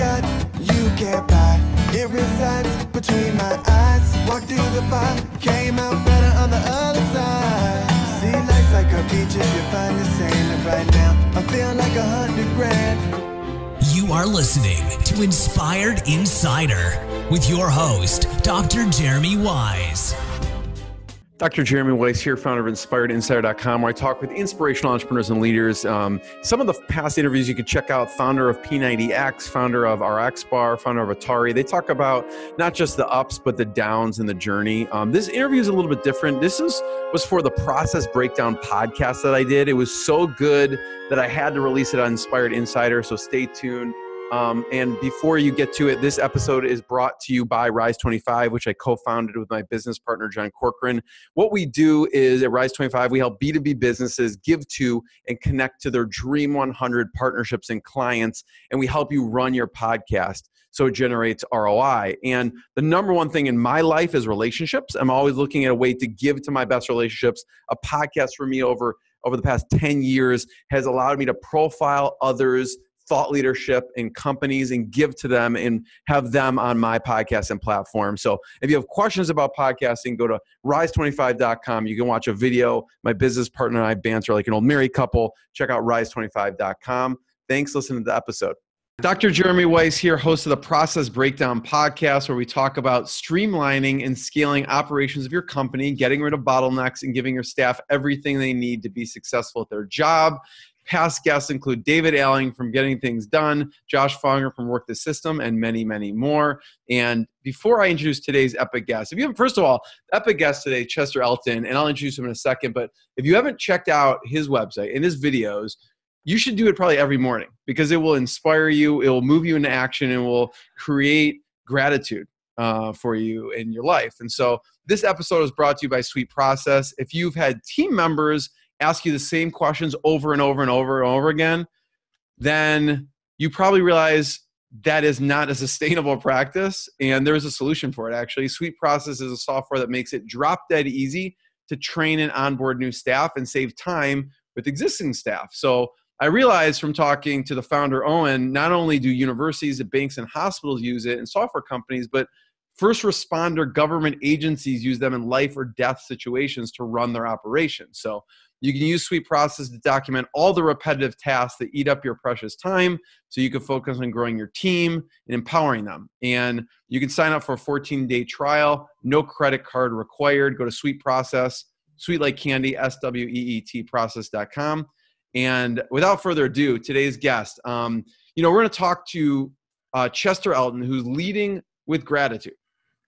got, you can't buy. It resides between my eyes. Walk through the fire, came out better on the other side. See, life's like a beach if you find the sand. right now, I feel like a hundred grand. You are listening to Inspired Insider with your host, Dr. Jeremy Weisz. Dr. Jeremy Weisz here, founder of InspiredInsider.com, where I talk with inspirational entrepreneurs and leaders. Um, some of the past interviews you can check out founder of P90X, founder of RX Bar, founder of Atari. They talk about not just the ups, but the downs and the journey. Um, this interview is a little bit different. This is was for the Process Breakdown podcast that I did. It was so good that I had to release it on Inspired Insider, so stay tuned. Um, and before you get to it, this episode is brought to you by Rise 25, which I co founded with my business partner, John Corcoran. What we do is at Rise 25, we help B2B businesses give to and connect to their Dream 100 partnerships and clients, and we help you run your podcast so it generates ROI. And the number one thing in my life is relationships. I'm always looking at a way to give to my best relationships. A podcast for me over over the past 10 years has allowed me to profile others thought leadership in companies and give to them and have them on my podcast and platform. So if you have questions about podcasting, go to rise25.com. You can watch a video. My business partner and I banter like an old married couple. Check out rise25.com. Thanks listening to the episode. Dr. Jeremy Weisz here, host of the Process Breakdown podcast, where we talk about streamlining and scaling operations of your company, getting rid of bottlenecks, and giving your staff everything they need to be successful at their job. Past guests include David Allen from Getting Things Done, Josh Fonger from Work the System, and many, many more. And before I introduce today's epic guest, if you haven't, first of all, epic guest today, Chester Elton, and I'll introduce him in a second. But if you haven't checked out his website and his videos, you should do it probably every morning because it will inspire you, it will move you into action, and will create gratitude uh, for you in your life. And so this episode is brought to you by Sweet Process. If you've had team members ask you the same questions over and over and over and over again, then you probably realize that is not a sustainable practice. And there is a solution for it, actually. Sweet Process is a software that makes it drop dead easy to train and onboard new staff and save time with existing staff. So I realized from talking to the founder, Owen, not only do universities, and banks, and hospitals use it and software companies, but first responder government agencies use them in life or death situations to run their operations. So you can use Sweet Process to document all the repetitive tasks that eat up your precious time so you can focus on growing your team and empowering them. And you can sign up for a 14 day trial, no credit card required. Go to Sweet Process, sweet like candy, S W E E T process.com. And without further ado, today's guest, um, you know, we're going to talk to uh, Chester Elton, who's leading with gratitude,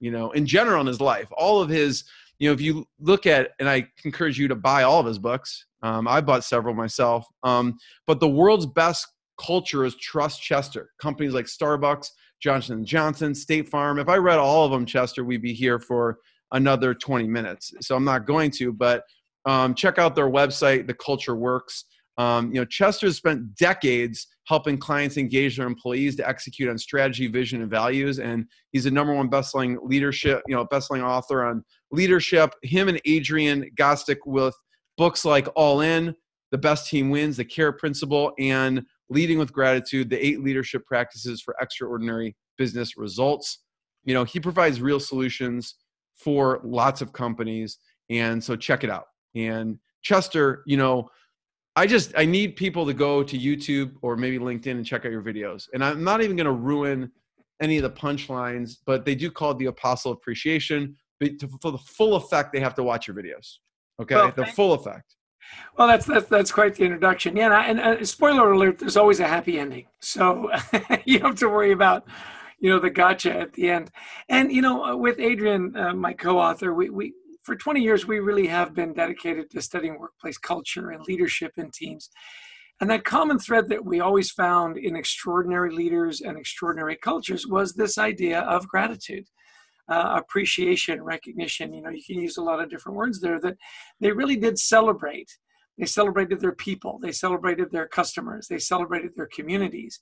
you know, in general in his life. All of his you know, if you look at, and I encourage you to buy all of his books. Um, I bought several myself. Um, but the world's best culture is trust Chester. Companies like Starbucks, Johnson Johnson, State Farm. If I read all of them, Chester, we'd be here for another 20 minutes. So I'm not going to, but um, check out their website. The culture works. Um, you know, Chester has spent decades helping clients engage their employees to execute on strategy, vision, and values. And he's a number one best-selling leadership, you know, best-selling author on leadership. Him and Adrian Gostick with books like All In, The Best Team Wins, The Carrot Principle, and Leading with Gratitude, the eight leadership practices for extraordinary business results. You know, he provides real solutions for lots of companies. And so check it out. And Chester, you know, I just I need people to go to YouTube or maybe LinkedIn and check out your videos. And I'm not even going to ruin any of the punchlines, but they do call it the Apostle Appreciation. But to, for the full effect, they have to watch your videos. Okay, well, the full effect. Well, that's that's that's quite the introduction. Yeah, and, and uh, spoiler alert: there's always a happy ending, so you don't have to worry about you know the gotcha at the end. And you know, uh, with Adrian, uh, my co-author, we we for 20 years, we really have been dedicated to studying workplace culture and leadership in teams. And that common thread that we always found in extraordinary leaders and extraordinary cultures was this idea of gratitude, uh, appreciation, recognition. You know, you can use a lot of different words there that they really did celebrate. They celebrated their people, they celebrated their customers, they celebrated their communities.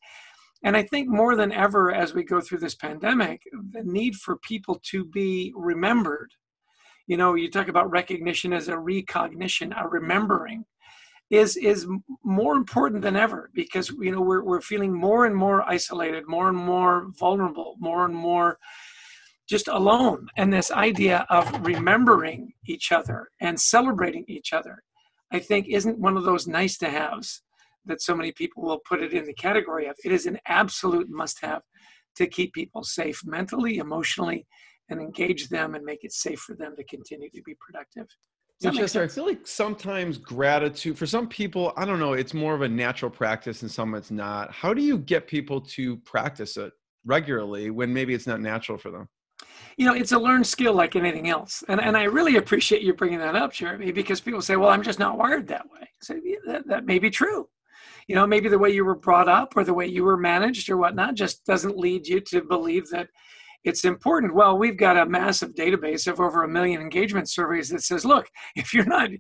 And I think more than ever, as we go through this pandemic, the need for people to be remembered you know you talk about recognition as a recognition a remembering is is more important than ever because you know we're we're feeling more and more isolated, more and more vulnerable, more and more just alone. And this idea of remembering each other and celebrating each other, I think, isn't one of those nice to haves that so many people will put it in the category of. It is an absolute must have to keep people safe mentally, emotionally, and engage them and make it safe for them to continue to be productive. Chester, I feel like sometimes gratitude for some people, I don't know, it's more of a natural practice and some it's not. How do you get people to practice it regularly when maybe it's not natural for them? You know, it's a learned skill like anything else. And, and I really appreciate you bringing that up, Jeremy, because people say, well, I'm just not wired that way. So yeah, that, that may be true. You know, maybe the way you were brought up or the way you were managed or whatnot just doesn't lead you to believe that it's important well we've got a massive database of over a million engagement surveys that says look if you're not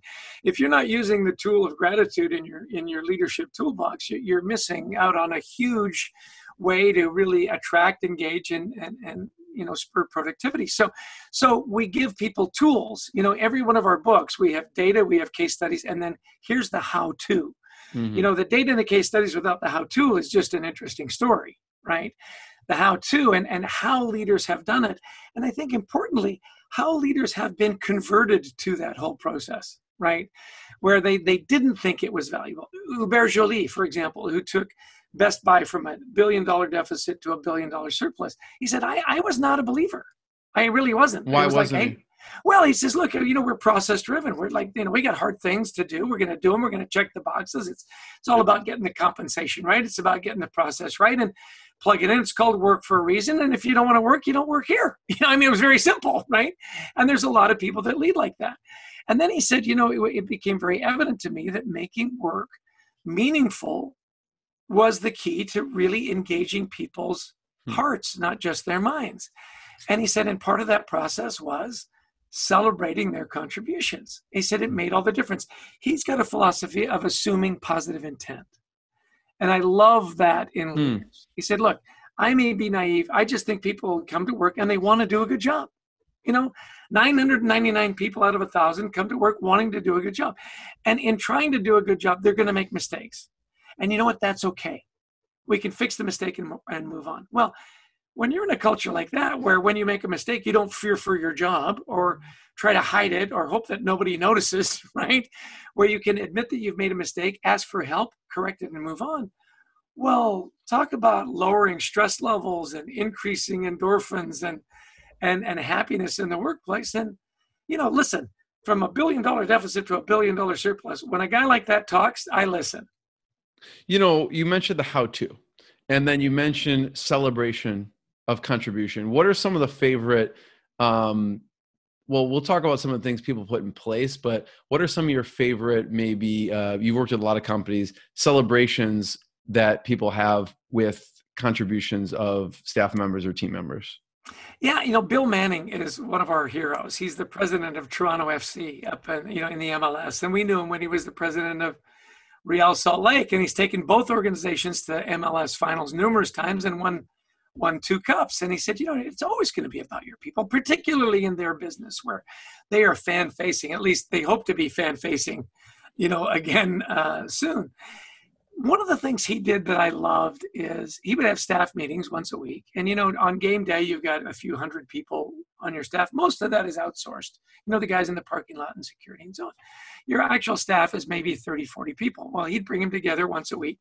if you're not using the tool of gratitude in your in your leadership toolbox you're missing out on a huge way to really attract engage and and, and you know spur productivity so so we give people tools you know every one of our books we have data we have case studies and then here's the how to mm-hmm. you know the data and the case studies without the how to is just an interesting story right the how to and, and how leaders have done it. And I think importantly, how leaders have been converted to that whole process, right? Where they, they didn't think it was valuable. Hubert Joly, for example, who took Best Buy from a billion dollar deficit to a billion dollar surplus, he said, I, I was not a believer. I really wasn't. Why was wasn't like, he? Hey, well, he says, look, you know, we're process driven. We're like, you know, we got hard things to do. We're going to do them. We're going to check the boxes. It's it's all about getting the compensation right. It's about getting the process right and plug it in. It's called work for a reason. And if you don't want to work, you don't work here. You know, I mean, it was very simple, right? And there's a lot of people that lead like that. And then he said, you know, it, it became very evident to me that making work meaningful was the key to really engaging people's hmm. hearts, not just their minds. And he said, and part of that process was celebrating their contributions. He said it made all the difference. He's got a philosophy of assuming positive intent. And I love that in hmm. leaders. He said, look, I may be naive. I just think people come to work and they want to do a good job. You know, 999 people out of a thousand come to work wanting to do a good job. And in trying to do a good job, they're going to make mistakes. And you know what? That's okay. We can fix the mistake and, and move on. Well, when you're in a culture like that where when you make a mistake you don't fear for your job or try to hide it or hope that nobody notices right where you can admit that you've made a mistake ask for help correct it and move on well talk about lowering stress levels and increasing endorphins and and and happiness in the workplace and you know listen from a billion dollar deficit to a billion dollar surplus when a guy like that talks i listen you know you mentioned the how to and then you mentioned celebration of contribution what are some of the favorite um, well we'll talk about some of the things people put in place but what are some of your favorite maybe uh, you've worked with a lot of companies celebrations that people have with contributions of staff members or team members yeah, you know, Bill Manning is one of our heroes. He's the president of Toronto FC up in, you know, in the MLS. And we knew him when he was the president of Real Salt Lake. And he's taken both organizations to MLS finals numerous times and won won two cups. And he said, you know, it's always going to be about your people, particularly in their business where they are fan facing. At least they hope to be fan facing, you know, again uh, soon. One of the things he did that I loved is he would have staff meetings once a week. And, you know, on game day, you've got a few hundred people on your staff. Most of that is outsourced. You know, the guys in the parking lot and security and so on. Your actual staff is maybe 30, 40 people. Well, he'd bring them together once a week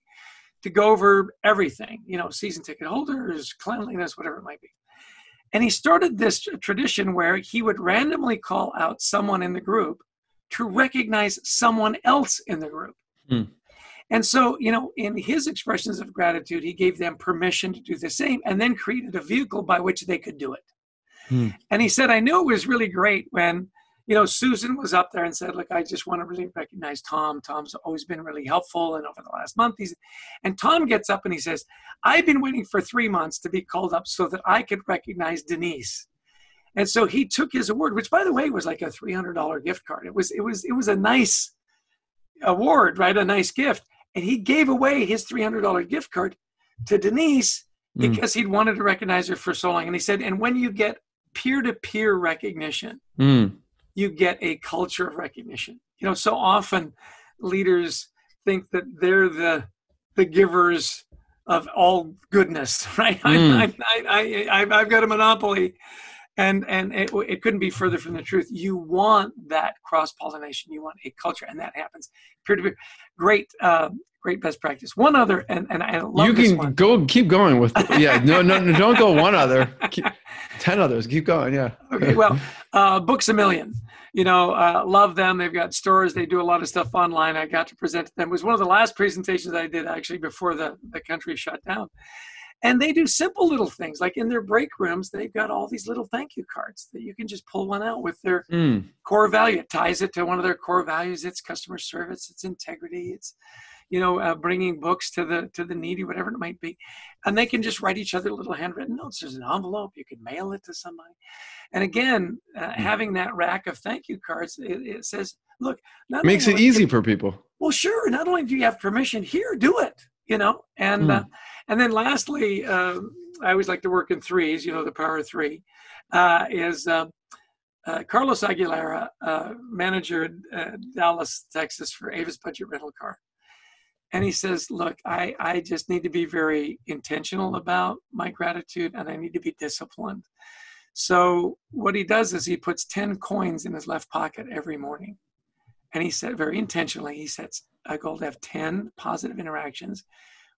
to go over everything, you know, season ticket holders, cleanliness, whatever it might be. And he started this tradition where he would randomly call out someone in the group to recognize someone else in the group. Hmm. And so, you know, in his expressions of gratitude, he gave them permission to do the same and then created a vehicle by which they could do it. Hmm. And he said, I knew it was really great when you know, Susan was up there and said, "Look, I just want to really recognize Tom. Tom's always been really helpful, and over the last month, he's." And Tom gets up and he says, "I've been waiting for three months to be called up so that I could recognize Denise." And so he took his award, which, by the way, was like a three hundred dollar gift card. It was, it was, it was a nice award, right? A nice gift, and he gave away his three hundred dollar gift card to Denise mm. because he'd wanted to recognize her for so long. And he said, "And when you get peer to peer recognition." Mm you get a culture of recognition. You know, so often leaders think that they're the the givers of all goodness, right? Mm. I, I, I, I, I've got a monopoly, and and it, it couldn't be further from the truth. You want that cross pollination. You want a culture, and that happens peer to peer. Great, uh, great best practice. One other, and and I love you can one. go keep going with yeah no no, no don't go one other keep, 10 others keep going yeah okay, well, uh, Books a Million. You know, uh, love them. They've got stores. They do a lot of stuff online. I got to present to them. It was one of the last presentations I did actually before the, the country shut down. And they do simple little things like in their break rooms, they've got all these little thank you cards that you can just pull one out with their Mm. core value. It ties it to one of their core values. It's customer service. It's integrity. It's you know uh, bringing books to the to the needy, whatever it might be, and they can just write each other little handwritten notes. There's an envelope. You can mail it to somebody, and again, uh, having that rack of thank you cards, it, it says, look, not makes it easy for people well sure not only do you have permission here do it you know and uh, and then lastly uh, i always like to work in threes you know the power of three uh, is uh, uh, carlos aguilera uh, manager in uh, dallas texas for avis budget rental car. And he says look I, I just need to be very intentional about my gratitude and i need to be disciplined. So what he does is he puts 10 coins in his left pocket every morning and he said very intentionally he sets a goal to have 10 positive interactions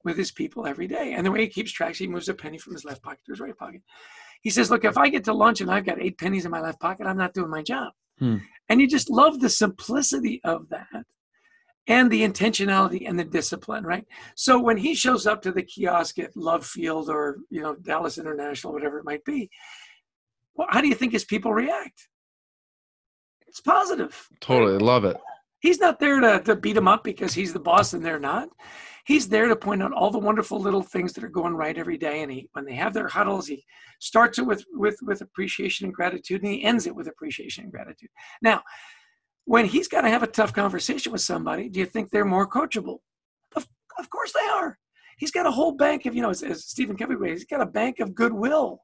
with his people every day. And the way he keeps track he moves a penny from his left pocket to his right pocket. He says look if i get to lunch and i've got eight pennies in my left pocket i'm not doing my job. Hmm. and you just love the simplicity of that and the intentionality and the discipline right? So when he shows up to the kiosk at love field or you know dallas international whatever it might be well how do you think his people react it's positive totally love it He's not there to, to beat him up because he's the boss and they're not. He's there to point out all the wonderful little things that are going right every day. And he, when they have their huddles, he starts it with, with, with appreciation and gratitude, and he ends it with appreciation and gratitude. Now, when he's got to have a tough conversation with somebody, do you think they're more coachable? Of, of course they are. He's got a whole bank of, you know, as, as Stephen Covey would he's got a bank of goodwill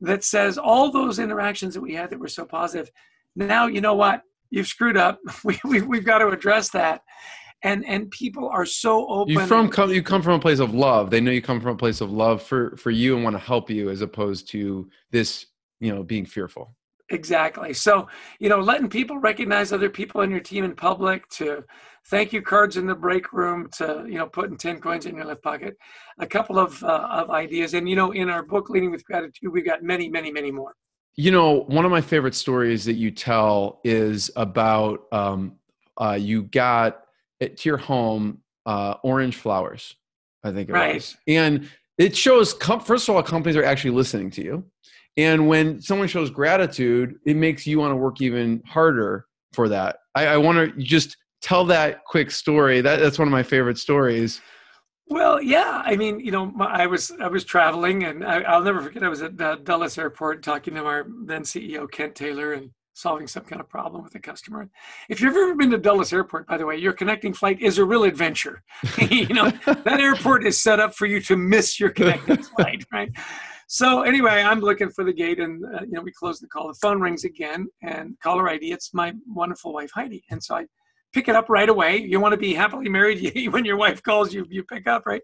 that says all those interactions that we had that were so positive. Now, you know what? You've screwed up. We, we, we've got to address that. And, and people are so open. you from come you come from a place of love they know you come from a place of love for for you and want to help you as opposed to this you know being fearful Exactly. So, you know, letting people recognize other people in your team in public, to thank you cards in the break room, to, you know, putting 10 coins in your left pocket, a couple of, uh, of ideas. And, you know, in our book, Leading with Gratitude, we've got many, many, many more. You know, one of my favorite stories that you tell is about um, uh, you got it to your home uh, orange flowers, I think it Right. was. And it shows, com- first of all, companies are actually listening to you. And when someone shows gratitude, it makes you want to work even harder for that. I, I want to just tell that quick story. That, that's one of my favorite stories. Well, yeah. I mean, you know, my, I was I was traveling, and I, I'll never forget. I was at uh, Dulles Airport talking to our then CEO Kent Taylor and solving some kind of problem with a customer. If you've ever been to Dulles Airport, by the way, your connecting flight is a real adventure. you know, that airport is set up for you to miss your connecting flight, right? So anyway, I'm looking for the gate, and uh, you know, we close the call. The phone rings again, and caller ID. It's my wonderful wife Heidi, and so I pick it up right away. You want to be happily married when your wife calls you, you pick up, right?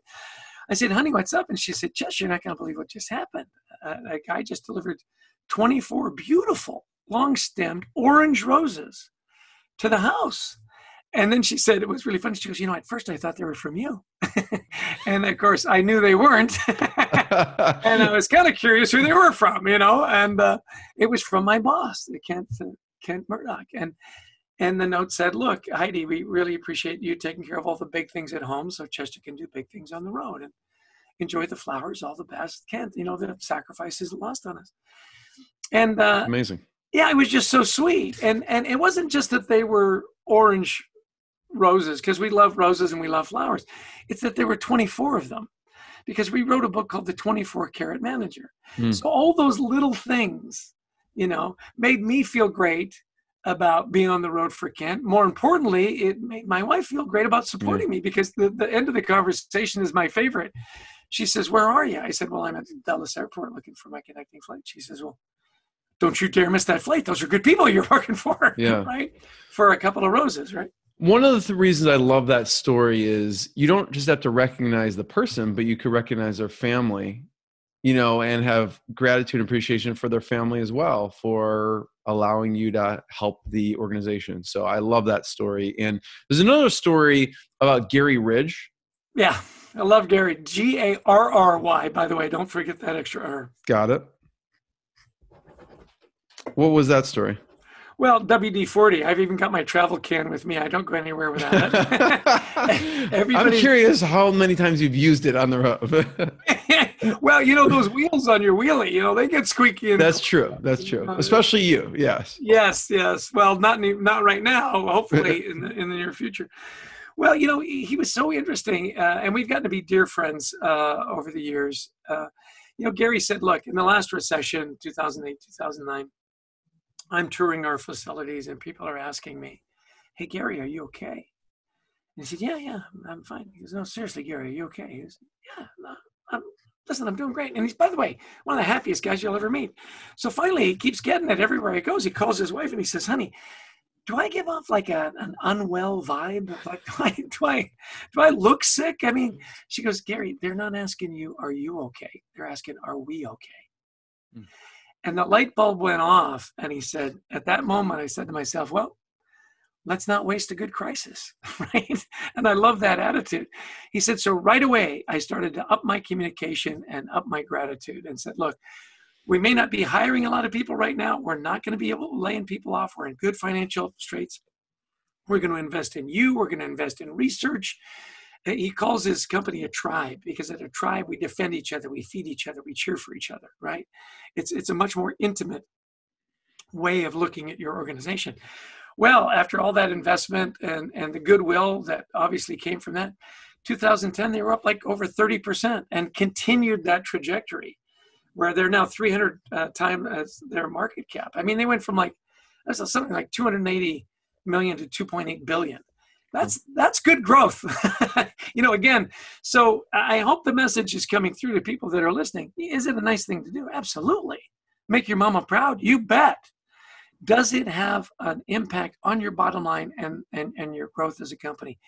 I said, honey, what's up? And she said, Jess, you're not going to believe what just happened. Uh, a guy just delivered 24 beautiful, long stemmed orange roses to the house. And then she said, it was really funny. She goes, you know, at first I thought they were from you. and of course, I knew they weren't. and I was kind of curious who they were from, you know, and uh, it was from my boss, Kent, uh, Kent Murdock. And and the note said, "Look, Heidi, we really appreciate you taking care of all the big things at home, so Chester can do big things on the road and enjoy the flowers. All the best, Kent. You know the sacrifice isn't lost on us." And uh, Amazing. yeah, it was just so sweet, and and it wasn't just that they were orange roses because we love roses and we love flowers. It's that there were 24 of them because we wrote a book called The 24 Carrot Manager. Hmm. So all those little things, you know, made me feel great about being on the road for Kent. More importantly, it made my wife feel great about mm. supporting me because the, the end of the conversation is my favorite. She says, Where are you? I said, Well, I'm at Dallas Airport looking for my connecting flight. She says, Well, don't you dare miss that flight. Those are good people you're working for. Yeah. right? For a couple of roses, right? one of the th- reasons I love that story is you don't just have to recognize the person, but you could recognize their family, you know, and have gratitude and appreciation for their family as well for allowing you to help the organization. So I love that story. And there's another story about Garry Ridge. Yeah, I love Garry. G A R R Y, by the way. Don't forget that extra R. Got it. What was that story? Well, WD 40. I've even got my travel can with me. I don't go anywhere without it. I'm curious how many times you've used it on the road. well, you know, those wheels on your wheelie, you know, they get squeaky. That's true. That's true. Especially you. Yes. Yes. Yes. Well, not, not right now, hopefully in the, in the near future. Well, you know, he, he was so interesting, uh, and we've gotten to be dear friends uh, over the years. Uh, you know, Garry said, look, in the last recession, 2008, 2009, I'm touring our facilities and people are asking me, Hey, Garry, are you okay? And he said, Yeah, yeah, I'm fine. He goes, No, seriously, Gary, are you okay? He goes, Yeah, listen, I'm doing great. And he's, by the way, one of the happiest guys you'll ever meet. So finally, he keeps getting it everywhere he goes. He calls his wife and he says, Honey, do I give off like a, an unwell vibe? Like, do I, do I, do I look sick? I mean, she goes, Garry, they're not asking you, are you okay? They're asking, are we okay? Mm. And the light bulb went off. And he said, at that moment, I said to myself, well, let's not waste a good crisis, right? And I love that attitude. He said, so right away, I started to up my communication and up my gratitude and said, look, we may not be hiring a lot of people right now. We're not going to be able to laying people off. We're in good financial straits. We're going to invest in you. We're going to invest in research he calls his company a tribe because at a tribe we defend each other, we feed each other, we cheer for each other, right? It's it's a much more intimate way of looking at your organization. Well, after all that investment and and the goodwill that obviously came from that, 2010 they were up like over 30% and continued that trajectory where they're now 300 uh, times their market cap. I mean, they went from like something like 280 million to 2.8 billion. That's that's good growth. You know again so i hope the message is coming through to people that are listening. Is it a nice thing to do? Absolutely. Make your mama proud you bet does it have an impact on your bottom line and and, and your growth as a company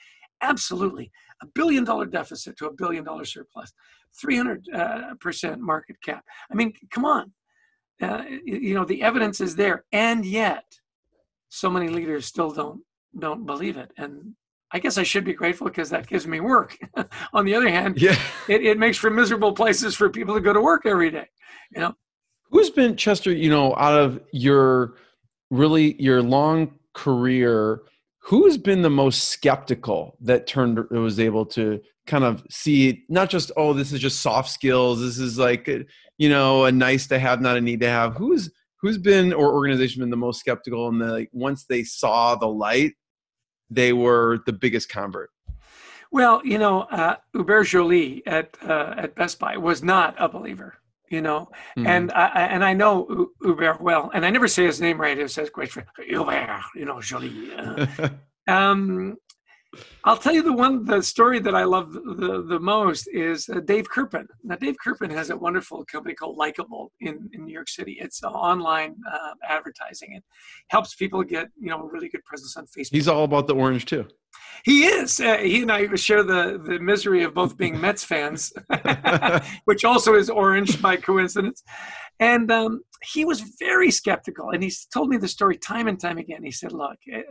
absolutely a billion dollar deficit to a billion dollar surplus 300 uh, percent market cap i mean come on uh, you know the evidence is there and yet so many leaders still don't don't believe it. And I guess I should be grateful because that gives me work. On the other hand, yeah. it, it makes for miserable places for people to go to work every day. You know, who's been Chester? You know, out of your really your long career, who's been the most skeptical that turned was able to kind of see not just oh this is just soft skills this is like you know a nice to have not a need to have who's who's been or organization been the most skeptical and the like once they saw the light they were the biggest convert? Well, you know, uh, Hubert Joly at uh, at Best Buy was not a believer. You know, mm-hmm. and I and I know Hubert well, and I never say his name right. It says Hubert, you know, Joly. Uh, um, I'll tell you the one, the story that I love the, the most is uh, Dave Kerpen. Now, Dave Kerpen has a wonderful company called Likeable in, in New York City. It's online uh, advertising. It helps people get, you know, a really good presence on Facebook. He's all about the orange too. He is. Uh, he and I share the, the misery of both being Mets fans, which also is orange by coincidence. And um, he was very skeptical. And he's told me the story time and time again. He said, look, eh,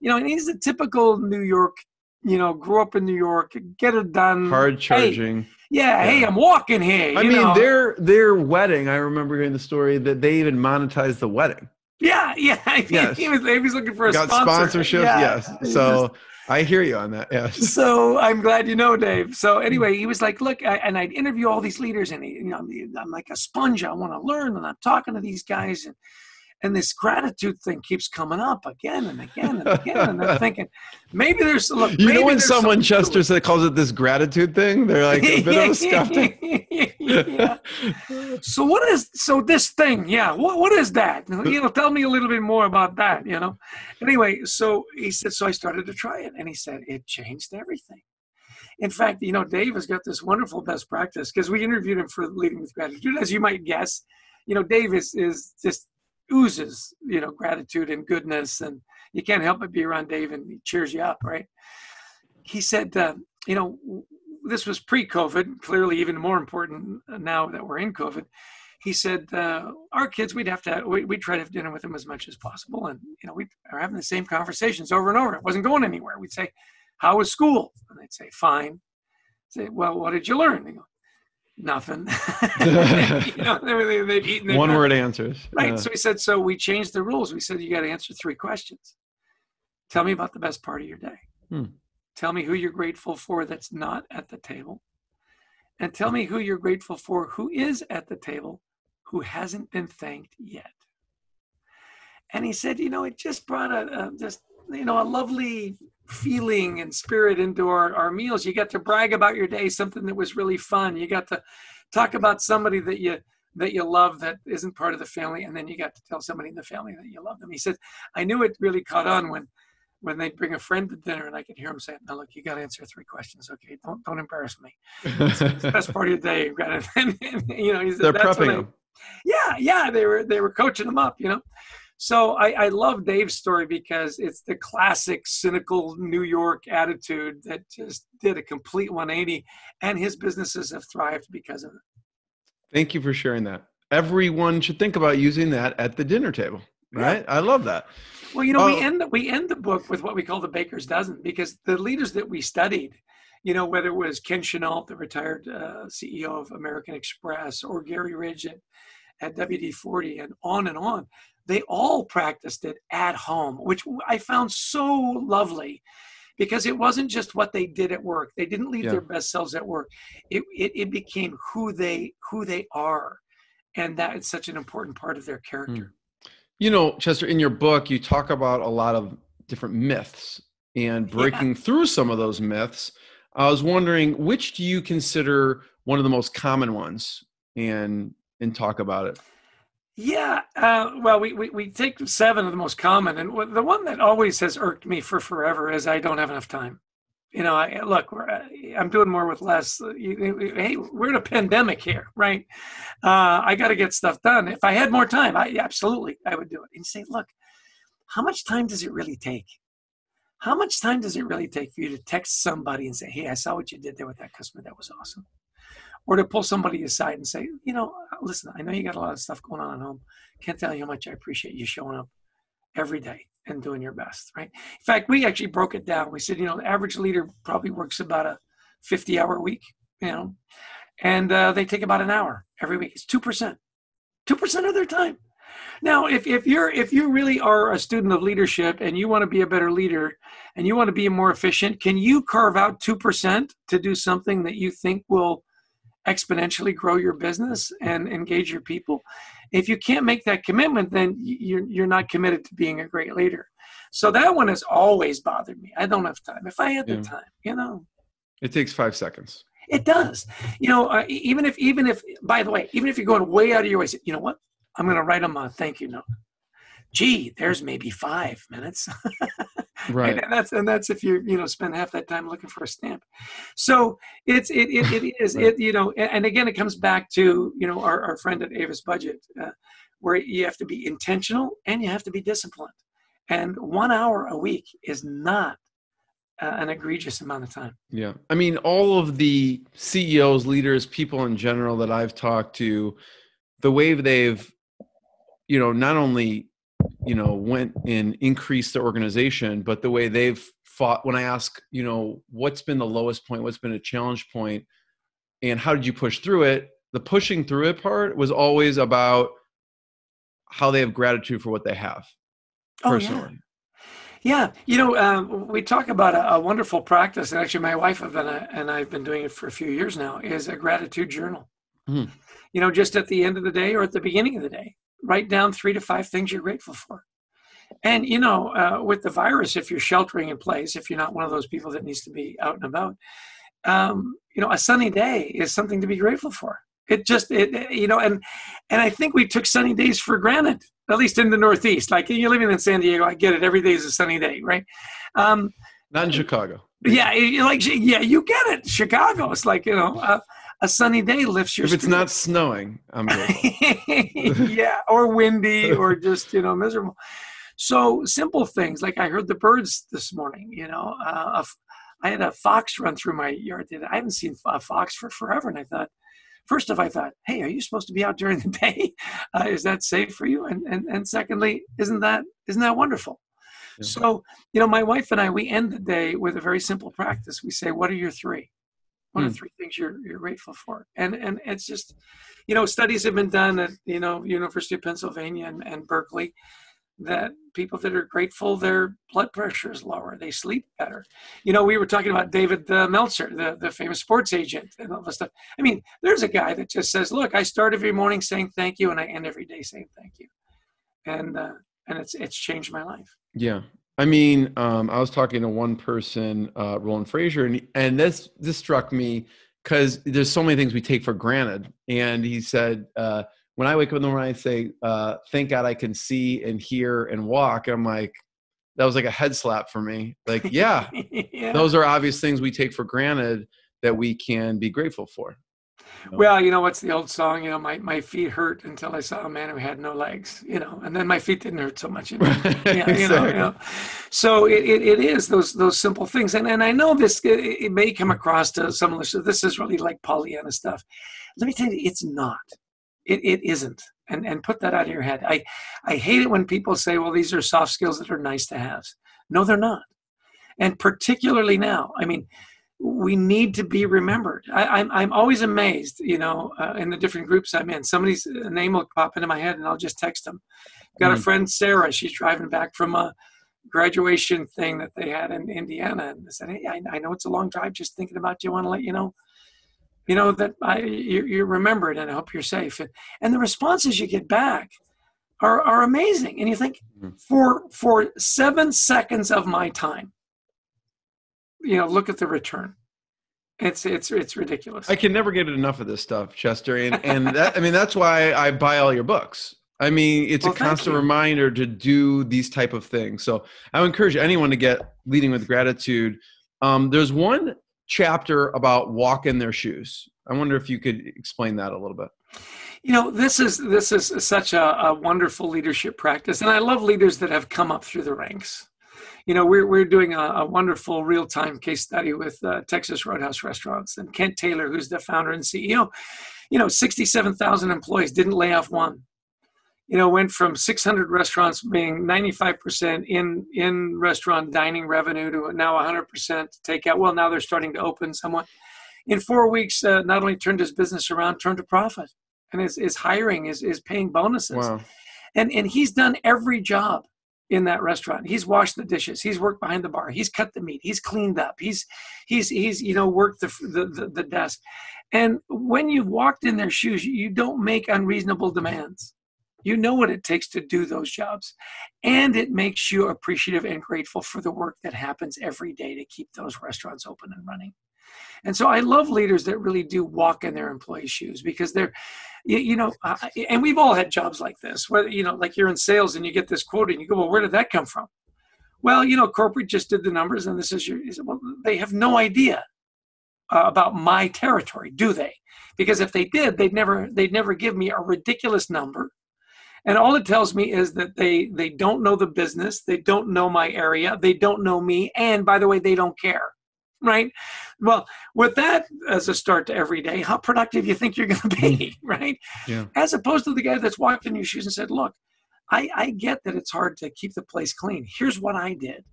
you know, and he's a typical New York, you know, grew up in New York, get it done. Hard charging. Hey, yeah, yeah, hey, I'm walking here. I mean, know. their their wedding. I remember hearing the story that they even monetized the wedding. Yeah, yeah. Yes. he was he was looking for a Got sponsor. sponsorship. Yeah. Yes. So I hear you on that. Yes. So I'm glad you know, Dave. So hmm. anyway, he was like, "Look," I, and I'd interview all these leaders, and he, you know, I'm like a sponge. I want to learn, and I'm talking to these guys, and and this gratitude thing keeps coming up again and again and again. and I'm thinking, maybe there's look. You know when someone Chester said calls it this gratitude thing, they're like a bit of a skeptic. yeah. So what is so this thing? Yeah, what what is that? You know, tell me a little bit more about that. You know. Anyway, so he said, so I started to try it, and he said it changed everything. In fact, you know, Dave has got this wonderful best practice because we interviewed him for Leading with Gratitude, as you might guess. You know, Dave is, is just oozes, you know, gratitude and goodness and you can't help but be around Dave, and he cheers you up, right? He said, uh, you know, this was pre-COVID. Clearly, even more important now that we're in COVID. He said, uh, our kids, we'd have to, we, we'd try to have dinner with them as much as possible, and you know, we are having the same conversations over and over. It wasn't going anywhere. We'd say, "How was school?" And they'd say, "Fine." I'd say, "Well, what did you learn?" Go, nothing. you know, they, they've eaten. One word answers. Right. Yeah. So we said, so we changed the rules. We said, you got to answer three questions. Tell me about the best part of your day. Hmm. Tell me who you're grateful for that's not at the table. And tell me who you're grateful for who is at the table who hasn't been thanked yet. And he said, you know, it just brought a, a just, you know, a lovely feeling and spirit into our, our meals. You got to brag about your day, something that was really fun. You got to talk about somebody that you that you love that isn't part of the family, and then you got to tell somebody in the family that you love them. He said, I knew it really caught on when when they'd bring a friend to dinner and I could hear him say, "No, look, you got to answer three questions. Okay, don't don't embarrass me. It's the best part of your day. you know, he said, they're prepping them. Yeah, yeah, they were they were coaching them up. You know, so I, I love Dave's story because it's the classic cynical New York attitude that just did a complete 180, and his businesses have thrived because of it. Thank you for sharing that. Everyone should think about using that at the dinner table, right? Yeah. I love that. Well, you know, we end the, we end the book with what we call the baker's dozen because the leaders that we studied, you know, whether it was Ken Chenault, the retired uh, CEO of American Express, or Garry Ridge at, at WD-40, and on and on, they all practiced it at home, which I found so lovely because it wasn't just what they did at work. They didn't leave yeah. their best selves at work. It, it, it became who they who they are, and that is such an important part of their character. Hmm. You know, Chester, in your book, you talk about a lot of different myths and breaking yeah. through some of those myths. I was wondering, which do you consider one of the most common ones, and and talk about it. Yeah, uh, well, we, we, we take seven of the most common, and the one that always has irked me for forever is I don't have enough time. You know, I look, uh, I'm doing more with less. Hey, we're in a pandemic here, right? Uh, I got to get stuff done. If I had more time, I absolutely I would do it. And say, look, how much time does it really take? How much time does it really take for you to text somebody and say, "Hey, I saw what you did there with that customer. That was awesome." Or to pull somebody aside and say, you know, listen, I know you got a lot of stuff going on at home. Can't tell you how much I appreciate you showing up every day and doing your best, right? In fact, we actually broke it down. We said, you know, the average leader probably works about a 50 hour week, you know, and uh, they take about an hour every week. It's 2%. 2% of their time. Now, if, if you're if you really are a student of leadership and you want to be a better leader and you want to be more efficient, can you carve out two percent to do something that you think will exponentially grow your business and engage your people. If you can't make that commitment, then you're, you're not committed to being a great leader. So that one has always bothered me. I don't have time. If I had yeah. the time, you know. It takes five seconds. It does. You know, uh, even if, even if, by the way, even if you're going way out of your way, you know what? I'm going to write them a thank you note. Gee, there's maybe five minutes. right. and that's and that's if you you know spend half that time looking for a stamp. So it's it it, it is right. it you know and again it comes back to you know our, our friend at avis budget uh, where you have to be intentional and you have to be disciplined. And one hour a week is not uh, an egregious amount of time. Yeah. I mean all of the ceos leaders people in general that i've talked to the way they've you know not only you know went and increased the organization but the way they've fought when i ask you know what's been the lowest point what's been a challenge point and how did you push through it the pushing through it part was always about how they have gratitude for what they have personally oh, yeah. yeah. you know, um, we talk about a, a, wonderful practice, and actually, my wife have been a, and I've been doing it for a few years now. Is a gratitude journal. Mm. You know, just at the end of the day or at the beginning of the day, write down three to five things you're grateful for. And you know, uh, with the virus, if you're sheltering in place, if you're not one of those people that needs to be out and about, um, you know, a sunny day is something to be grateful for. It just, it, you know, and and I think we took sunny days for granted, at least in the Northeast. Like you're living in San Diego, I get it. Every day is a sunny day, right? Um, not in Chicago. Yeah, like yeah, you get it. Chicago, it's like you know. Uh, a sunny day lifts your. If it's not snowing, I'm yeah, or windy, or just you know miserable. So simple things like I heard the birds this morning. You know, uh, I had a fox run through my yard. I haven't seen a fox for forever, and I thought, first off, I thought, hey, are you supposed to be out during the day? Uh, is that safe for you? And, and and secondly, isn't that isn't that wonderful? Yeah. So you know, my wife and I, we end the day with a very simple practice. We say, what are your three? What are hmm. three things you're you're grateful for? And and it's just, you know, studies have been done at you know University of Pennsylvania and, and Berkeley that people that are grateful their blood pressure is lower they sleep better. You know we were talking about david uh, meltzer the, the famous sports agent and all this stuff. I mean there's a guy that just says look i start every morning saying thank you and i end every day saying thank you. And uh, and it's it's changed my life. Yeah i mean um, i was talking to one person uh, roland frazier and, and this this struck me because there's so many things we take for granted and he said uh, when I wake up in the morning, I say, uh, "Thank God I can see and hear and walk." I'm like, that was like a head slap for me. Like, yeah, yeah, those are obvious things we take for granted that we can be grateful for. You? Well, you know what's the old song? You know, my, my feet hurt until I saw a man who had no legs. You know, and then my feet didn't hurt so much. Anymore. yeah, you know, you know. So it, it, it is those those simple things, and and I know this it, it may come mm. across to some of this. This is really like Pollyanna stuff. Let me tell you, it's not it, it isn't. And, and put that out of your head. I, I hate it when people say, well, these are soft skills that are nice to have. No, they're not. And particularly now, I mean, we need to be remembered. I, am I'm, I'm always amazed, you know, uh, in the different groups I'm in. Somebody's name will pop into my head and I'll just text them. Got mm-hmm. a friend, Sarah. She's driving back from a graduation thing that they had in Indiana. And I said, Hey, I, I know it's a long drive. Just thinking about you. I want to let you know you know that I, you, you remember it and I hope you're safe. And, and the responses you get back are, are amazing. And you think mm-hmm. for for seven seconds of my time, you know, look at the return. It's it's it's ridiculous. I can never get enough of this stuff, Chester, and and that I mean that's why I buy all your books. I mean, it's well, a constant reminder to do these type of things. So I would encourage anyone to get leading with gratitude. Um, there's one chapter about walk in their shoes. I wonder if you could explain that a little bit. You know, this is this is such a, a wonderful leadership practice, and I love leaders that have come up through the ranks. You know, we're we're doing a, a wonderful real time case study with uh, Texas Roadhouse Restaurants and Kent Taylor, who's the founder and CEO. You know, sixty seven thousand employees didn't lay off one you know, went from 600 restaurants being 95% in in restaurant dining revenue to now 100% takeout. Well, now they're starting to open somewhat. In four weeks, uh, not only turned his business around, turned to profit, and is is hiring, is is paying bonuses, wow. and and he's done every job in that restaurant. He's washed the dishes. He's worked behind the bar. He's cut the meat. He's cleaned up. He's he's he's you know worked the the, the, the desk. And when you've walked in their shoes, you don't make unreasonable demands you know what it takes to do those jobs. And it makes you appreciative and grateful for the work that happens every day to keep those restaurants open and running. And so I love leaders that really do walk in their employees' shoes because they're, you, you know, uh, and we've all had jobs like this, where, you know, like you're in sales and you get this quote and you go, well, where did that come from? Well, you know, corporate just did the numbers and this is your, well, they have no idea uh, about my territory, do they? Because if they did, they'd never, they'd never give me a ridiculous number and all it tells me is that they they don't know the business they don't know my area they don't know me and by the way they don't care right well with that as a start to every day how productive you think you're going to be right yeah. as opposed to the guy that's walked in your shoes and said look I, I get that it's hard to keep the place clean here's what i did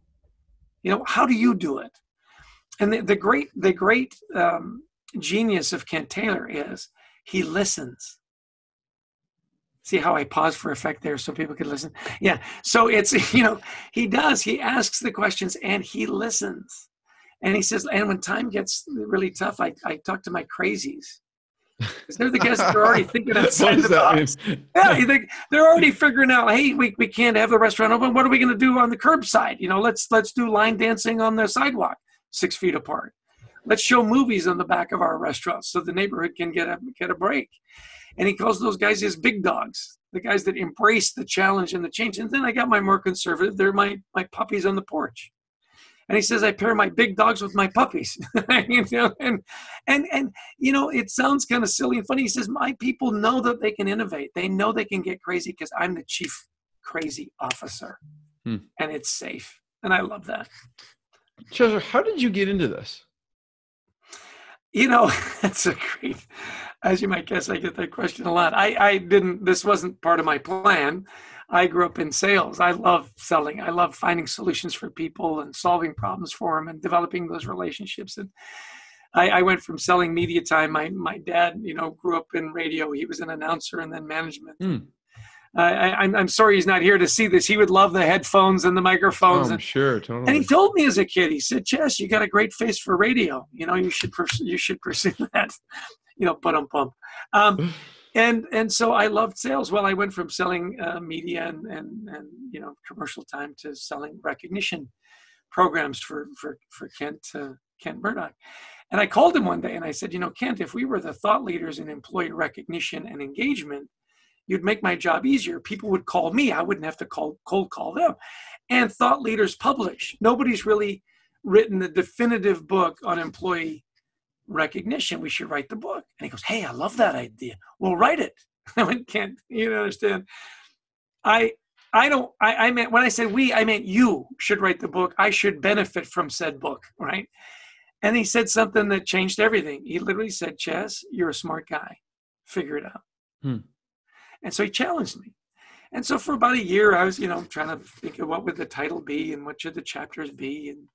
you know how do you do it and the, the great the great um, genius of kent taylor is he listens see how I pause for effect there so people could listen. Yeah. So it's, you know, he does, he asks the questions and he listens. And he says, and when time gets really tough, I, I talk to my crazies. Because they're the guys that are already thinking outside the box. yeah, think they're already figuring out, hey, we, we can't have the restaurant open. What are we going to do on the curbside? You know, let's let's do line dancing on the sidewalk, six feet apart. Let's show movies on the back of our restaurants so the neighborhood can get a get a break. And he calls those guys his big dogs, the guys that embrace the challenge and the change. And then I got my more conservative, they're my, my puppies on the porch. And he says, I pair my big dogs with my puppies. you know, and, and, and, you know, it sounds kind of silly and funny. He says, My people know that they can innovate. They know they can get crazy because I'm the chief crazy officer. Hmm. and it's safe. And I love that. Chester, how did you get into this? You know, that's a great, as you might guess, I get that question a lot. I, I didn't, this wasn't part of my plan. I grew up in sales. I love selling. I love finding solutions for people and solving problems for them and developing those relationships. And I, I went from selling media time. My, my dad, you know, grew up in radio. He was an announcer and then management. Hmm. I, I'm, I'm sorry he's not here to see this. He would love the headphones and the microphones. Oh, I'm and, sure, totally. and he told me as a kid, he said, "Chess, you got a great face for radio. You know, you should pers- you should pursue that. You know, put on pump." Um, and and so I loved sales. Well, I went from selling uh, media and, and and you know commercial time to selling recognition programs for for for Kent uh, Kent Murdock. And I called him one day and I said, "You know, Kent, if we were the thought leaders in employee recognition and engagement." you'd make my job easier. People would call me. I wouldn't have to call cold call them. And thought leaders publish. Nobody's really written the definitive book on employee recognition. We should write the book. And he goes, Hey, I love that idea. We'll write it. I went, can't you understand? I I don't I, I meant when I said we, I meant you should write the book. I should benefit from said book, right? And he said something that changed everything. He literally said, Chess, you're a smart guy. Figure it out. Hmm. And so he challenged me. And so for about a year, I was, you know, trying to think of what would the title be and what should the chapters be. And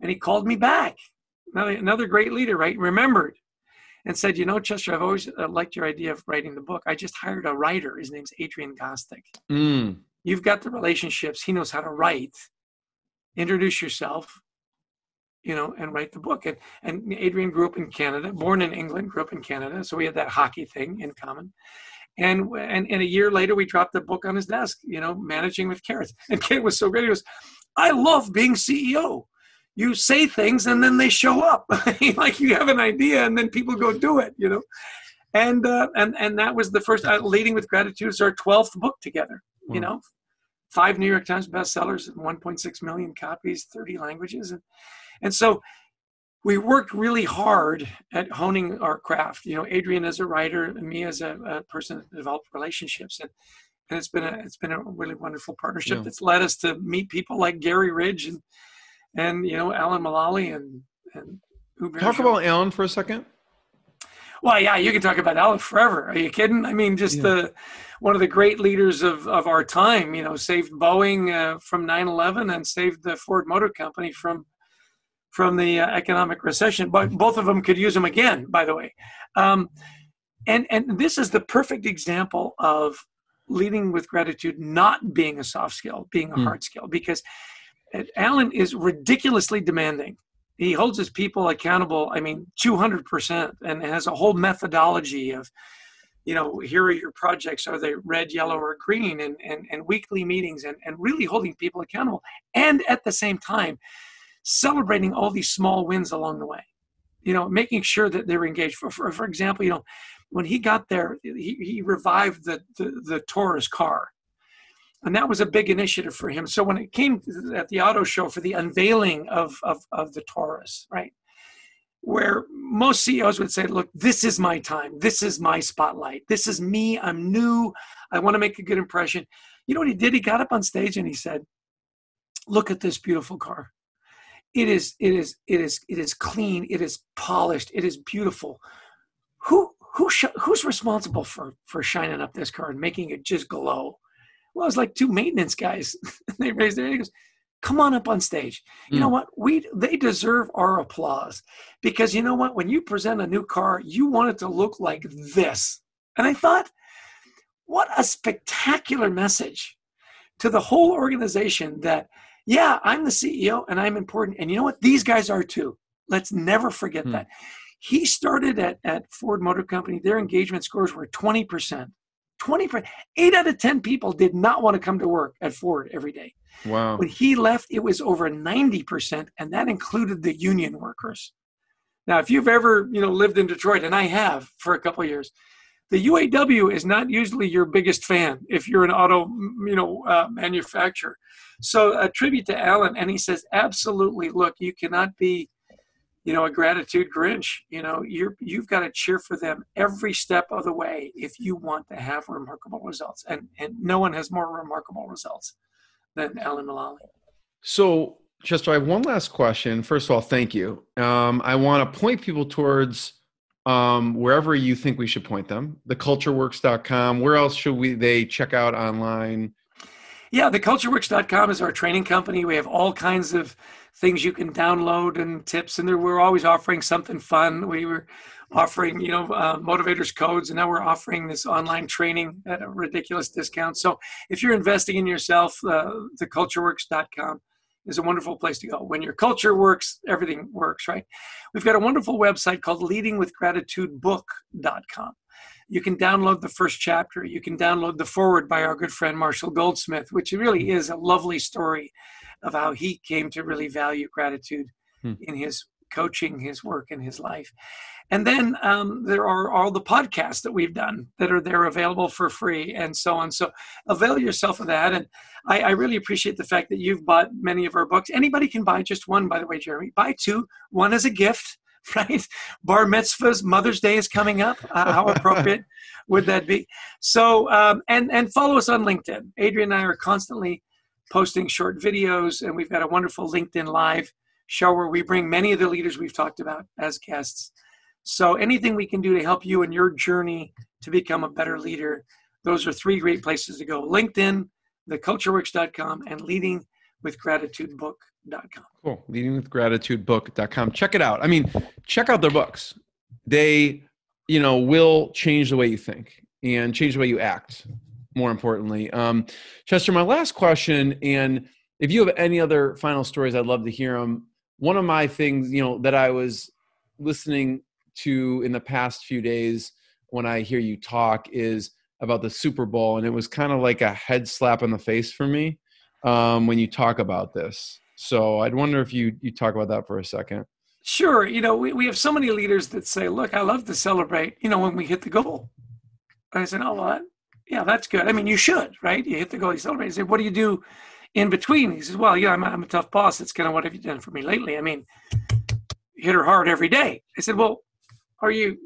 and he called me back. Another, another great leader, right? Remembered and said, you know, Chester, I've always uh, liked your idea of writing the book. I just hired a writer. His name's Adrian Gostick. Mm. You've got the relationships. He knows how to write. Introduce yourself, you know, and write the book. And, and Adrian grew up in Canada, born in England, grew up in Canada. So we had that hockey thing in common. And, and, and a year later, we dropped the book on his desk, you know, Managing with Carrots. And Kent was so great. He goes, I love being CEO. You say things and then they show up. like you have an idea and then people go do it, you know. And uh, and and that was the first. Uh, Leading with Gratitude is our twelfth book together. Wow. You know, five New York Times bestsellers, 1.6 million copies, 30 languages, and and so we worked really hard at honing our craft. You know, Adrian as a writer, and me as a, a person that developed relationships, and and it's been a it's been a really wonderful partnership Yeah. that's led us to meet people like Garry Ridge and and you know Alan Mulally and and Talk about Alan for a second. well, yeah, you can talk about Alan forever. Are you kidding? I mean, just Yeah. the one of the great leaders of, of our time. You know, saved Boeing uh, from 9/11 and saved the Ford Motor Company from from the uh, economic recession. But both of them could use them again, by the way. Um, and and this is the perfect example of leading with gratitude not being a soft skill, being a Hmm. hard skill, because Alan is ridiculously demanding. He holds his people accountable i mean 200% and has a whole methodology of you know here are your projects. Are they red yellow or green? And and, and weekly meetings and, and really holding people accountable. And at the same time celebrating all these small wins along the way. You know making sure that they're engaged. For for, for example you know when he got there he, he revived the, the the taurus car and that was a big initiative for him. So when it came at the auto show for the unveiling of, of, of the Taurus, right, where most CEOs would say, look, this is my time. This is my spotlight. This is me. I'm new. I want to make a good impression. You know what he did? He got up on stage and he said, look at this beautiful car. It is, it is, it is, it is clean. It is polished. It is beautiful. Who, who, sh- who's responsible for, for shining up this car and making it just glow? Well, it was like two maintenance guys. they raised their hand. He goes, "Come on up on stage." You know Mm. what? We they deserve our applause because you know what? When you present a new car, you want it to look like this. And I thought, what a spectacular message to the whole organization that, yeah, I'm the CEO and I'm important. And you know what? These guys are too. Let's never forget Hmm. that. He started at, at Ford Motor Company. Their engagement scores were 20%. 20%. Eight out of 10 people did not want to come to work at Ford every day. Wow. When he left, it was over 90%, and that included the union workers. Now, if you've ever, you know, lived in Detroit, and I have for a couple of years, the UAW is not usually your biggest fan if you're an auto, you know, uh, manufacturer. So a tribute to Alan, and he says, absolutely, look, you cannot be, you know, a gratitude Grinch. You know, you're you've got to cheer for them every step of the way if you want to have remarkable results. And and no one has more remarkable results than Alan Mulally. So, Chester, I have one last question. First of all, thank you. Um, I want to point people towards um, wherever you think we should point them. Thecultureworks.com. Where else should we they check out online? Yeah, thecultureworks.com is our training company. We have all kinds of things you can download and tips, and there, we're always offering something fun. We were offering, you know, uh, motivators codes, and now we're offering this online training at a ridiculous discount. So if you're investing in yourself, uh, thecultureworks.com is a wonderful place to go. When your culture works, everything works, right? We've got a wonderful website called leadingwithgratitudebook.com. You can download the first chapter. You can download the foreword by our good friend Marshall Goldsmith, which really is a lovely story of how he came to really value gratitude hmm. in his coaching, his work, and his life. And then um, there are all the podcasts that we've done that are there available for free and so on. So avail yourself of that. And I, I, really appreciate the fact that you've bought many of our books. Anybody can buy just one, by the way, Jeremy. Buy two, one as a gift, right? Bar mitzvahs, Mother's Day is coming up. Uh, how appropriate would that be? So, um, and, and follow us on LinkedIn. Adrian and I are constantly posting short videos, and we've got a wonderful LinkedIn Live show where we bring many of the leaders we've talked about as guests. So anything we can do to help you in your journey to become a better leader, those are three great places to go. LinkedIn, thecultureworks.com, and leading with leadingwithgratitudebook.com. Cool. Leadingwithgratitudebook.com. Check it out. I mean, check out their books. They, you know, will change the way you think and change the way you act, more importantly. Um, Chester, my last question, and if you have any other final stories, I'd love to hear them. One of my things, you know, that I was listening to in the past few days when I hear you talk is about the Super Bowl, and it was kind of like a head slap in the face for me um, when you talk about this. So I'd wonder if you you talk about that for a second. Sure. You know, we, we have so many leaders that say, "Look, I love to celebrate." You know, when we hit the goal. I said, "Oh, well, that, yeah, that's good. I mean, you should, right? You hit the goal, you celebrate." I said, "What do you do in between?" He says, "Well, yeah, I'm, I'm a tough boss. That's kind of what have you done for me lately? I mean, hit her hard every day." I said, "Well, are you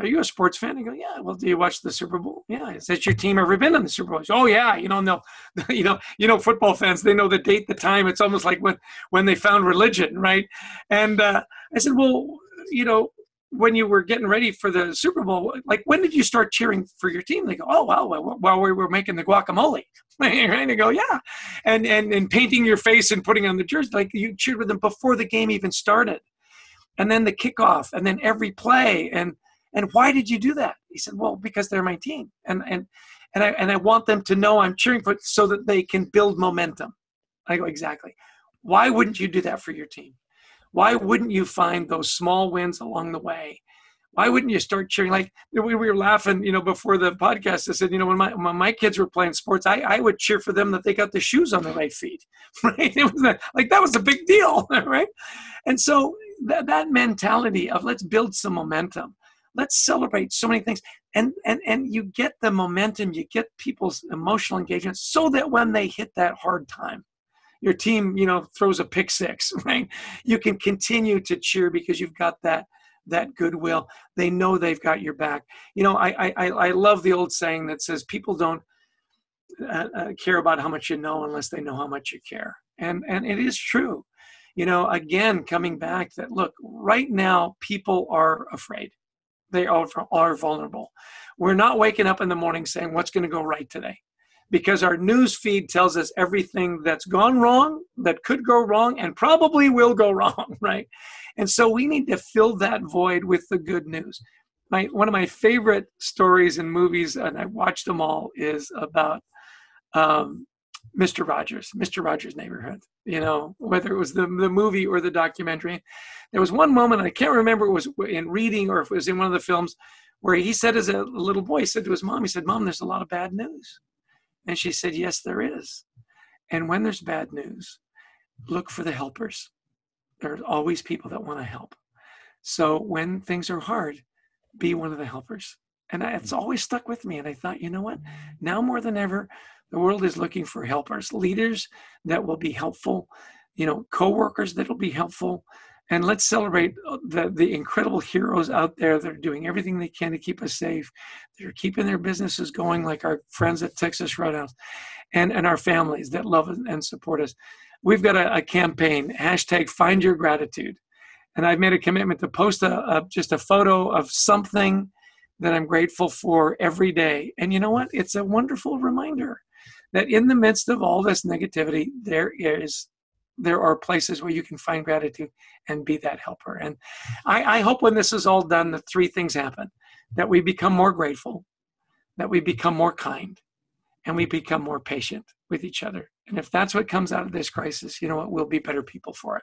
are you a sports fan? I go, yeah. Well, do you watch the Super Bowl? Yeah. Has that your team ever been in the Super Bowl? oh yeah. You know, no, you know, you know, football fans, they know the date, the time. It's almost like when when they found religion, right? And uh, I said, well, you know, when you were getting ready for the Super Bowl, like when did you start cheering for your team? They go, oh well, while we were making the guacamole? And I go, yeah, and and and painting your face and putting on the jersey, like you cheered with them before the game even started. And then the kickoff and then every play and and why did you do that? He said well because they're my team. And and and i and i want them to know i'm cheering for so that they can build momentum. I go exactly. Why wouldn't you do that for your team why wouldn't you find those small wins along the way? Why wouldn't you start cheering? Like we were laughing you know before the podcast. I said you know when my when my kids were playing sports i, I would cheer for them that they got the shoes on the right feet right? It was like that was a big deal right? And so that, that mentality of let's build some momentum. Let's celebrate so many things. And and and you get the momentum you get people's emotional engagement so that when they hit that hard time your team you know throws a pick six right you can continue to cheer because you've got that that goodwill they know they've got your back you know i i i love the old saying that says people don't uh, uh, care about how much you know unless they know how much you care and and it is true you know, again, coming back that look, right now, people are afraid. They are, are vulnerable. We're not waking up in the morning saying, what's going to go right today? Because our news feed tells us everything that's gone wrong, that could go wrong, and probably will go wrong, right? And so we need to fill that void with the good news. My, one of my favorite stories and movies, and I watched them all, is about um, Mr. Rogers, Mr. Rogers' Neighborhood, you know, whether it was the, the movie or the documentary. There was one moment, I can't remember it was in reading or if it was in one of the films, where he said as a little boy, he said to his mom, he said, Mom, there's a lot of bad news. And she said, Yes, there is. And when there's bad news, look for the helpers. There are always people that want to help. So when things are hard, be one of the helpers. And it's always stuck with me. And I thought, you know what? Now more than ever, the world is looking for helpers, leaders that will be helpful, you know, coworkers that will be helpful, and let's celebrate uh, the, the incredible heroes out there that are doing everything they can to keep us safe. They're keeping their businesses going, like our friends at Texas Roadhouse, and, and our families that love and support us. We've got a, a campaign, hashtag find your gratitude. And I've made a commitment to post a, a just a photo of something that I'm grateful for every day. And you know what? It's a wonderful reminder that in the midst of all this negativity, there is there are places where you can find gratitude and be that helper. And I, I hope when this is all done, that three things happen that we become more grateful, that we become more kind, and we become more patient with each other. And if that's what comes out of this crisis, you know what? We'll be better people for it.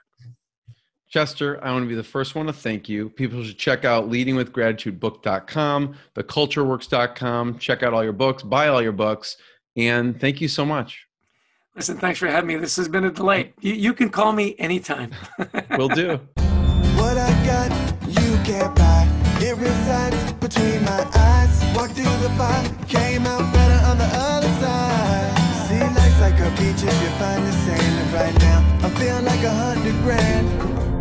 Chester, I want to be the first one to thank you. People should check out leadingwithgratitudebook.com, thecultureworks.com, check out all your books, buy all your books, and thank you so much. Listen, thanks for having me. This has been a delight. You, you can call me anytime. Will do. What I got, you can't buy. It resides between my eyes. Walked through the fire, came out better on the other side. See, life's like a beach if you find the sand. And right now, I feel like a hundred grand.